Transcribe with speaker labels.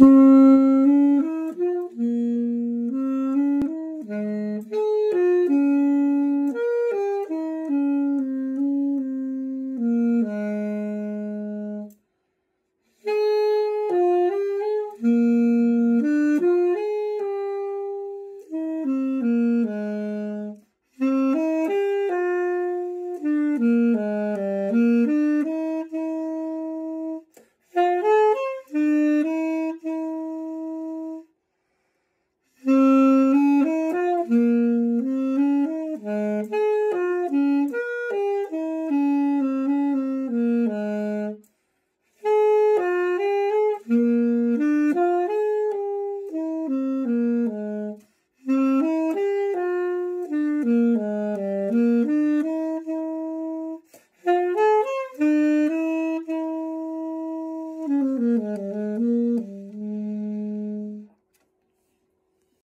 Speaker 1: Mm-hmm. Música